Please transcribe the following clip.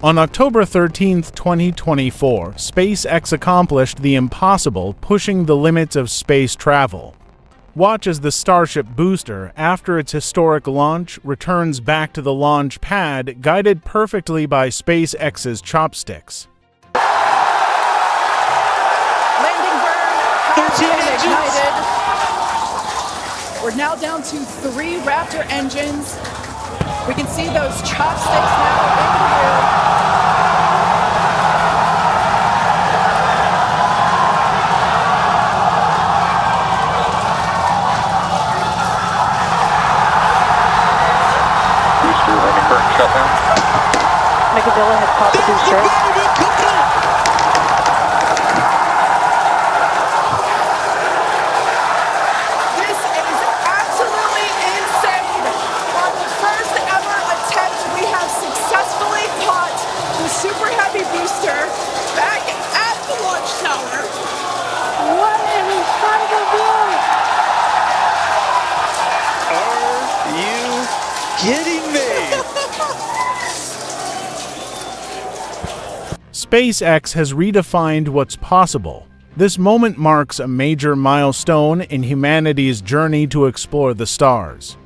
On October 13, 2024, SpaceX accomplished the impossible, pushing the limits of space travel. Watch as the Starship booster, after its historic launch, returns back to the launch pad, guided perfectly by SpaceX's chopsticks. Landing burn 13 has ignited. We're now down to three Raptor engines. We can see those chopsticks now current shutdown. Mechazilla has called the booster. This is absolutely insane. On the first ever attempt, we have successfully caught the Super Heavy booster back at the launch tower. What an incredible view! Are you kidding SpaceX has redefined what's possible. This moment marks a major milestone in humanity's journey to explore the stars.